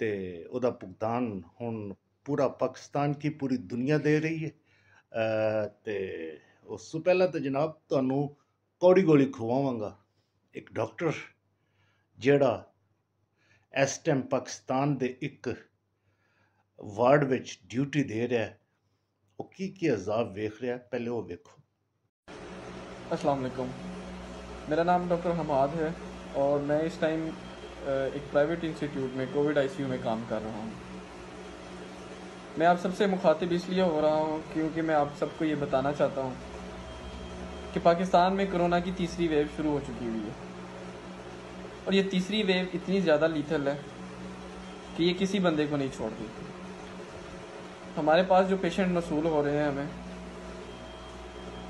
ਤੇ ਉਹਦਾ ਭੁਗਤਾਨ ਹੁਣ ਪੂਰਾ ਪਾਕਿਸਤਾਨ ਕੀ ਪੂਰੀ ਦੁਨੀਆ ਦੇ ਰਹੀ ਹੈ ਅ, ਤੇ ਉਸ ਤੋਂ ਪਹਿਲਾਂ ਤਾਂ ਜਨਾਬ ਤੁਹਾਨੂੰ ਕੌੜੀ ਗੋਲੀ ਖਵਾਵਾਂਗਾ ਇੱਕ ਡਾਕਟਰ ਜਿਹੜਾ ਇਸ ਟਾਈਮ ਪਾਕਿਸਤਾਨ ਦੇ ਇੱਕ ਵਾਰਡ ਵਿੱਚ ਡਿਊਟੀ ਦੇ ਰਿਹਾ ਹੈ ਉਹ ਕੀ ਕੀ ਅਜ਼ਾਬ ਵੇਖ ਰਿਹਾ ਹੈ, ਪਹਿਲੇ ਉਹ ਵੇਖੋ अस्सलाम वालेकुम मेरा नाम डॉक्टर हमाद है और मैं इस टाइम ایک پرائیویٹ انسٹیٹیوٹ میں کووڈ آئی سی یو میں کام کر رہا ہوں۔ میں آپ سب سے مخاطب اس لیے ہو رہا ہوں کیونکہ میں آپ سب کو یہ بتانا چاہتا ہوں کہ پاکستان میں کرونا کی تیسری ویو شروع ہو چکی ہوئی ہے۔ اور یہ تیسری ویو اتنی زیادہ لیتھل ہے کہ یہ کسی بندے کو نہیں چھوڑ دیتی۔ ہمارے پاس جو پیشنٹ مصول ہو رہے ہیں ہمیں،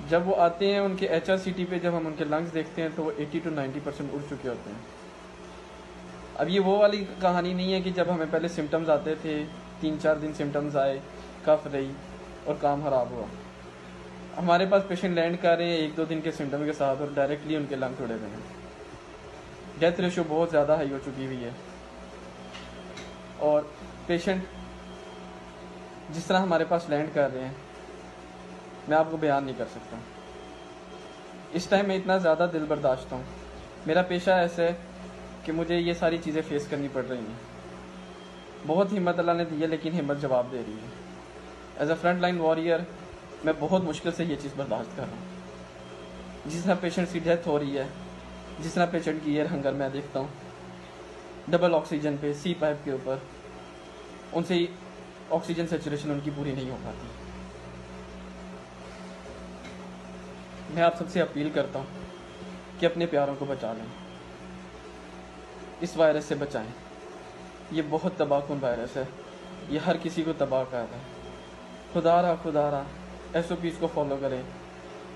جب وہ آتے ہیں ان کے ایچ آر سی ٹی پہ، جب ہم ان کے لنگس دیکھتے ہیں تو وہ ایٹی ٹو نائنٹی پرسینٹ اڑ چکے ہوتے ہیں۔ اب یہ وہ والی کہانی نہیں ہے کہ جب ہمیں پہلے سمٹمز آتے تھے، تین چار دن سمٹمز آئے، کف رہی اور کام خراب ہوا۔ ہمارے پاس پیشنٹ لینڈ کر رہے ہیں، ایک دو دن کے سمٹم کے ساتھ اور ڈائریکٹلی ان کے لنگ ٹوڑے ہوئے ہیں۔ ڈیتھ ریشو بہت زیادہ ہائی ہو چکی ہوئی ہے۔ اور پیشنٹ جس طرح ہمارے پاس لینڈ کر رہے ہیں، میں آپ کو بیان نہیں کر سکتا۔ اس ٹائم میں اتنا زیادہ دل برداشت ہوں۔ میرا پیشہ ایسا ہے کہ مجھے یہ ساری چیزیں فیس کرنی پڑ رہی ہیں۔ بہت ہمت اللہ نے دی ہے، لیکن ہمت جواب دے رہی ہے۔ As a front line warrior میں بہت مشکل سے یہ چیز برداشت کر رہا ہوں۔ جس طرح پیشنٹ کی ڈیتھ ہو رہی ہے، جس طرح پیشنٹ کی ایئر ہنگر میں دیکھتا ہوں۔ ڈبل آکسیجن پہ سی پائپ کے اوپر۔ ان سے آکسیجن سیچوریشن ان کی پوری نہیں ہو پاتی۔ میں آپ سب سے اپیل کرتا ہوں کہ اپنے پیاروں کو بچا لیں۔ اس وائرس سے بچائیں۔ یہ بہت تباہ کن وائرس ہے۔ یہ ہر کسی کو تباہ کر رہا ہے۔ خدا رہا خدا رہا ایس او پیز کو فالو کریں۔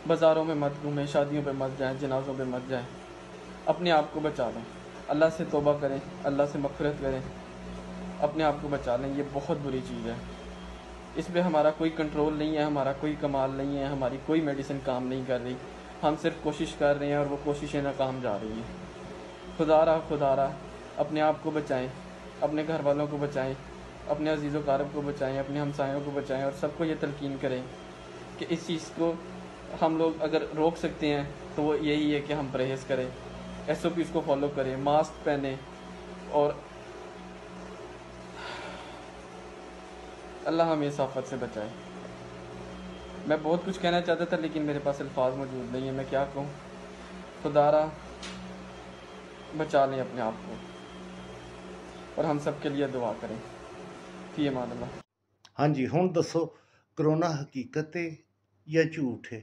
بازاروں میں مت گھومیں، شادیوں پہ مت جائیں، جنازوں پہ مت جائیں۔ اپنے آپ کو بچا لیں اللہ سے توبہ کریں، اللہ سے مغفرت کریں۔ اپنے آپ کو بچا لیں، یہ بہت بری چیز ہے۔ اس پہ ہمارا کوئی کنٹرول نہیں ہے، ہمارا کوئی کمال نہیں ہے، ہماری کوئی میڈیسن کام نہیں کر رہی۔ ہم صرف کوشش کر رہے ہیں اور وہ کوششیں ناکام جا رہی ہیں۔ خدا رہا خدا رہا اپنے آپ کو بچائیں، اپنے گھر والوں کو بچائیں، اپنے عزیز و قارب کو بچائیں، اپنے ہمسایوں کو بچائیں اور سب کو یہ تلقین کریں کہ اس چیز کو ہم لوگ اگر روک سکتے ہیں تو وہ یہی ہے کہ ہم پرہیز کریں۔ ایس او پیز کو فالو کریں ماسک پہنیں اور اللہ ہمیں اس آفت سے بچائے۔ میں بہت کچھ کہنا چاہتا تھا لیکن میرے پاس الفاظ موجود نہیں ہیں، میں کیا کہوں؟ خدا رہا बचा लें अपने आप को और हम सब के लिए दुआ करें फी मान अल्लाह ਹਾਂਜੀ ਹੁਣ ਦੱਸੋ ਕਰੋਨਾ ਹਕੀਕਤ ਹੈ ਜਾਂ ਝੂਠ ਹੈ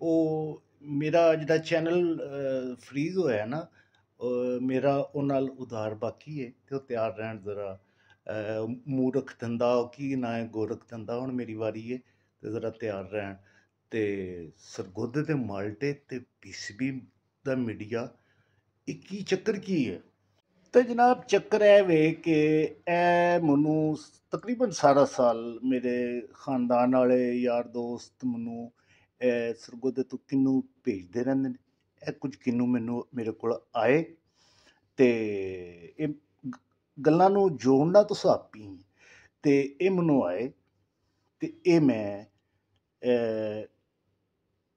ਉਹ ਮੇਰਾ ਜਿਹੜਾ ਚੈਨਲ ਫ੍ਰੀਜ਼ ਹੋਇਆ ਨਾ ਅਹ ਮੇਰਾ ਉਹ ਨਾਲ ਉਧਾਰ ਬਾਕੀ ਹੈ ਤੇ ਉਹ ਤਿਆਰ ਰਹਿਣ ਜ਼ਰਾ ਅਹ ਮੂਰਖ ਧੰਦਾ ਉਹ ਕੀ ਨਾ ਹੈ ਗੋਰਖ ਧੰਦਾ ਹੁਣ ਮੇਰੀ ਵਾਰੀ ਹੈ ਤੇ ਜ਼ਰਾ ਤਿਆਰ ਰਹਿਣ ਤੇ ਸਰਗੋਦੇ ਤੇ ਮਾਲਟੇ ਤੇ ਪੀਸੀਬੀ ਦਾ ਮੀਡੀਆ ਇਹ ਕੀ ਚੱਕਰ ਕੀ ਹੈ? ਤਾਂ ਜਨਾਬ ਚੱਕਰ ਇਹ ਵੇ ਕਿ ਇਹ ਮੈਨੂੰ ਤਕਰੀਬਨ ਸਾਰਾ ਸਾਲ ਮੇਰੇ ਖਾਨਦਾਨ ਵਾਲੇ ਯਾਰ ਦੋਸਤ ਮੈਨੂੰ ਇਹ ਸਰਗੋਦੇ ਤੋਂ ਕਿੰਨੂ ਭੇਜਦੇ ਰਹਿੰਦੇ ਨੇ? ਇਹ ਕੁਝ ਕਿੰਨੂ ਮੈਨੂੰ ਮੇਰੇ ਕੋਲ ਆਏ ਤੇ ਇਹ ਗੱਲਾਂ ਨੂੰ ਜੋੜਨਾ ਤਾਂ ਸਾਪੀ ਤੇ ਇਹ ਮੈਨੂੰ ਆਏ ਤੇ ਇਹ ਮੈਂ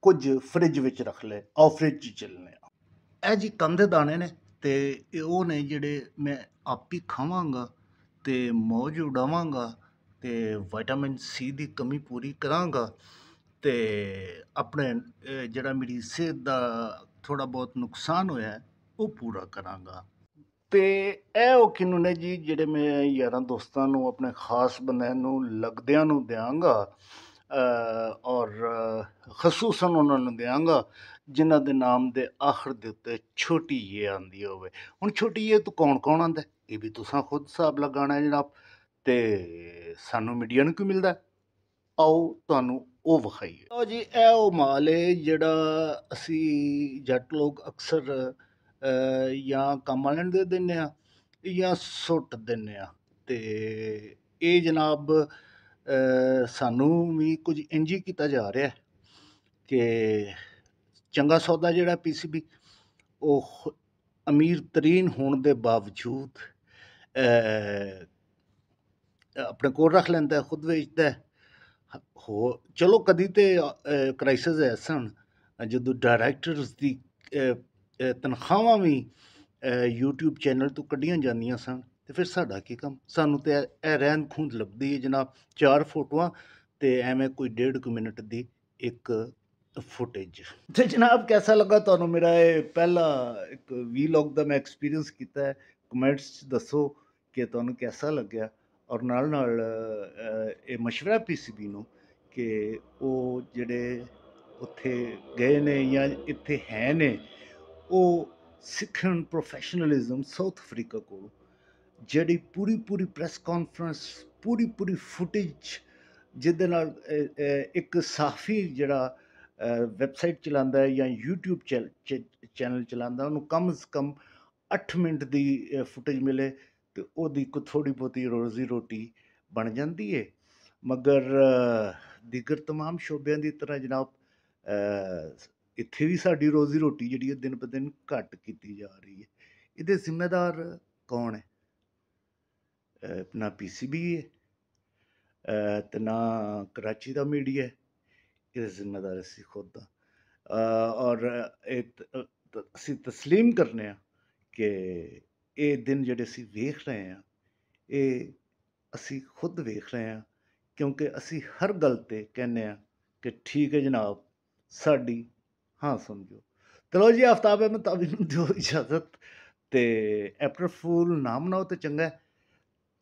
ਕੁਝ ਫ੍ਰਿਜ ਵਿੱਚ ਰੱਖ ਲਏ, ਆਓ ਫ੍ਰਿਜ 'ਚ ਚੱਲਨੇ ਆ ਇਹ ਜੀ ਕੰਦ ਦਾਣੇ ਨੇ ਤੇ ਉਹ ਨੇ ਜਿਹੜੇ ਮੈਂ ਆਪ ਹੀ ਖਾਵਾਂਗਾ ਤੇ ਮੌਜ ਉਡਾਵਾਂਗਾ ਤੇ ਵਿਟਾਮਿਨ ਸੀ ਦੀ ਕਮੀ ਪੂਰੀ ਕਰਾਂਗਾ ਤੇ ਆਪਣੇ ਜਿਹੜਾ ਮੇਰੀ ਸਿਹਤ ਦਾ ਥੋੜਾ ਬਹੁਤ ਨੁਕਸਾਨ ਹੋਇਆ ਉਹ ਪੂਰਾ ਕਰਾਂਗਾ। ਤੇ ਇਹ ਉਹ ਕਿਨੂੰ ਨੇ ਜੀ ਜਿਹੜੇ ਮੈਂ ਯਾਰਾਂ ਦੋਸਤਾਂ ਨੂੰ, ਆਪਣੇ ਖਾਸ ਬੰਦਿਆਂ ਨੂੰ, ਲੱਗਦਿਆਂ ਨੂੰ ਦਿਆਂਗਾ ਔਰ ਖਸੂਸਨ ਉਹਨਾਂ ਨੂੰ ਦਿਆਂਗਾ, ਜਿਨ੍ਹਾਂ ਦੇ ਨਾਮ ਦੇ ਆਖਰ ਦੇ ਉੱਤੇ ਛੋਟੀ ਇਹ ਆਂਦੀ ਹੋਵੇ। ਹੁਣ ਛੋਟੀ ਇਹ ਤੋਂ ਕੌਣ ਕੌਣ ਆਂਦਾ? ਇਹ ਵੀ ਤੁਸੀਂ ਖੁਦ ਹਿਸਾਬ ਲਗਾਉਣਾ ਜਨਾਬ। ਤੇ ਸਾਨੂੰ ਮੀਡੀਆ ਨੂੰ ਕੀ ਮਿਲਦਾ? ਆਓ ਤੁਹਾਨੂੰ ਉਹ ਵਿਖਾਈਏ। ਲਓ ਜੀ, ਇਹ ਉਹ ਮਾਲ ਹੈ ਜਿਹੜਾ ਅਸੀਂ ਜੱਟ ਲੋਕ ਅਕਸਰ ਜਾਂ ਕੰਮ ਦੇ ਦਿੰਦੇ ਆ ਜਾਂ ਸੁੱਟ ਦਿੰਦੇ ਆ ਤੇ ਇਹ ਜਨਾਬ ਸਾਨੂੰ ਵੀ ਕੁਝ ਇੰਜ ਹੀ ਕੀਤਾ ਜਾ ਰਿਹਾ ਕਿ ਚੰਗਾ ਸੌਦਾ ਜਿਹੜਾ ਪੀਸੀਬੀ ਉਹ ਅਮੀਰ ਤਰੀਨ ਹੋਣ ਦੇ ਬਾਵਜੂਦ ਆਪਣੇ ਕੋਲ ਰੱਖ ਲੈਂਦਾ ਖੁਦ ਵੇਚਦਾ ਹ। ਹੋ ਚਲੋ ਕਦੀ ਤੇ ਕ੍ਰਾਈਸਿਸ ਹੈ ਸਨ ਜਦੋਂ ਡਾਇਰੈਕਟਰਸ ਦੀ ਤਨਖਾਹਾਂ ਵੀ ਅ, YouTube ਚੈਨਲ ਤੋਂ ਕੱਢੀਆਂ ਜਾਂਦੀਆਂ ਸਨ ਤੇ ਫਿਰ ਸਾਡਾ ਕੀ ਕੰਮ? ਸਾਨੂੰ ਤੇ ਇਹ ਰਹਿਣ ਰਹਿੰਦ ਖੂੰਹਦ ਲੱਭਦੀ ਹੈ ਜਨਾਬ ਚਾਰ ਫੋਟੋਆਂ ਤੇ ਐਵੇਂ ਕੋਈ ਡੇਢ ਕੁ ਮਿੰਟ ਦੀ ਇੱਕ ਫੁਟੇਜ ਤੇ ਜਨਾਬ ਕਿਹਦਾ ਲੱਗਾ ਤੁਹਾਨੂੰ ਮੇਰਾ ਇਹ ਪਹਿਲਾ ਇੱਕ ਵੀਲੌਗ ਦਾ ਮੈਂ ਐਕਸਪੀਰੀਅੰਸ ਕੀਤਾ ਹੈ? ਕਮੈਂਟਸ 'ਚ ਦੱਸੋ ਕਿ ਤੁਹਾਨੂੰ ਕਿਹਦਾ ਲੱਗਿਆ? ਔਰ ਨਾਲ ਨਾਲ ਅ, ਇਹ ਮਸ਼ਵਰਾ ਪੀਸੀਬੀ ਨੂੰ ਕਿ ਉਹ ਜਿਹੜੇ ਉੱਥੇ ਗਏ ਨੇ ਜਾਂ ਇੱਥੇ ਹੈ ਨੇ ਉਹ ਸਿੱਖਣ ਪ੍ਰੋਫੈਸ਼ਨਲਿਜ਼ਮ ਸਾਊਥ ਅਫਰੀਕਾ ਕੋਲ ਜਿਹੜੀ ਪੂਰੀ ਪੂਰੀ ਪ੍ਰੈਸ ਕਾਨਫਰੰਸ ਪੂਰੀ ਪੂਰੀ ਫੁਟੇਜ ਜਿਹਦੇ ਨਾਲ ਅ, ਅ, ਇੱਕ ਸਾਫੀ ਜਿਹੜਾ ਵੈਬਸਾਈਟ ਚਲਾਉਂਦਾ ਹੈ ਜਾਂ YouTube ਚੈਨਲ ਚਲਾਉਂਦਾ ਉਹਨੂੰ ਕਮ ਸੇ ਕਮ 8 ਮਿੰਟ ਦੀ ਫੁਟੇਜ ਮਿਲੇ ਤੇ ਉਹਦੀ ਕੋ ਥੋੜੀ ਬਹੁਤੀ ਰੋਜ਼ੀ ਰੋਟੀ ਬਣ ਜਾਂਦੀ ਹੈ ਮਗਰ ਅ, ਦੀਗਰ तमाम ਸ਼ੋਬਿਆਂ ਦੀ ਤਰ੍ਹਾਂ ਜਨਾਬ ਅ, ਇੱਥੇ ਵੀ ਸਾਡੀ ਰੋਜ਼ੀ ਰੋਟੀ ਜਿਹੜੀ ਹੈ ਦਿਨ ਬ ਦਿਨ ਘੱਟ ਕੀਤੀ ਜਾ ਰਹੀ ਹੈ ਇਹਦੇ ਜ਼ਿੰਮੇਦਾਰ ਕੌਣ ਹੈ ਅ, ਨਾ ਪੀਸੀਬੀ ਹੈ। ਅ, ਤੇ ਨਾ ਕਰਾਚੀ ਦਾ ਮੀਡੀਆ ਹੈ। ਇਹਦੇ ਜ਼ਿੰਮੇਦਾਰ ਅਸੀਂ ਖੁਦ ਦਾ ਔਰ ਇਹ ਅਸੀਂ ਤਸਲੀਮ ਕਰਨੇ ਆ ਕਿ ਇਹ ਦਿਨ ਜਿਹੜੇ ਅਸੀਂ ਵੇਖ ਰਹੇ ਹਾਂ ਇਹ ਅਸੀਂ ਖੁਦ ਵੇਖ ਰਹੇ ਹਾਂ। ਕਿਉਂਕਿ ਅਸੀਂ ਹਰ ਗੱਲ ਤੇ ਕਹਿੰਦੇ ਆ ਕਿ ਠੀਕ ਹੈ ਜਨਾਬ ਸਾਡੀ ਹਾਂ ਸਮਝੋ। ਚਲੋ ਜੀ ਆਫਤਾਬ ਅਹਿਮਦ ਤਾਬੀ ਨੂੰ ਦਿਓ ਇਜਾਜ਼ਤ। ਤੇ ਅਪ੍ਰੈਲ ਫੂਲ ਨਾ ਮਨਾਓ ਤੇ ਚੰਗਾ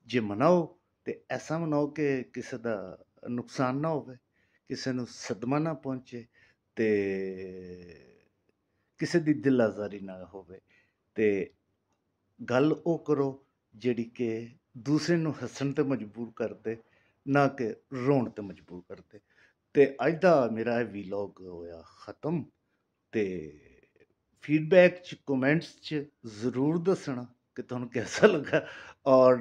ਜੇ ਮਨਾਓ ਤੇ ਐਸਾ ਮਨਾਓ ਕਿ ਕਿਸੇ ਦਾ ਨੁਕਸਾਨ ਨਾ ਹੋਵੇ, ਕਿਸੇ ਨੂੰ ਸਦਮਾ ਨਾ ਪਹੁੰਚੇ ਤੇ ਕਿਸੇ ਦੀ ਦਿਲ ਆਜ਼ਾਰੀ ਨਾ ਹੋਵੇ। ਤੇ ਗੱਲ ਉਹ ਕਰੋ ਜਿਹੜੀ ਕਿ ਦੂਸਰੇ ਨੂੰ ਹੱਸਣ ਤੇ ਮਜਬੂਰ ਕਰਦੇ, ਨਾ ਕਿ ਰੋਣ ਤੇ ਮਜਬੂਰ ਕਰਦੇ। ਤੇ ਅੱਜ ਦਾ ਮੇਰਾ ਇਹ ਵੀਲੌਗ ਹੋਇਆ ਖਤਮ ਤੇ ਫੀਡਬੈਕ ਚ ਕਮੈਂਟਸ ਚ ਜ਼ਰੂਰ ਦੱਸਣਾ ਕਿ ਤੁਹਾਨੂੰ ਕਿਹਦਾ ਲੱਗਾ ਔਰ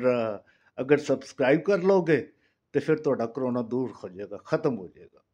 ਅਗਰ ਸਬਸਕ੍ਰਾਈਬ ਕਰ ਲਓਗੇ ਤੇ ਫਿਰ ਤੁਹਾਡਾ ਕਰੋਨਾ ਦੂਰ ਹੋ ਜਾਏਗਾ ਖਤਮ ਹੋ ਜਾਏਗਾ।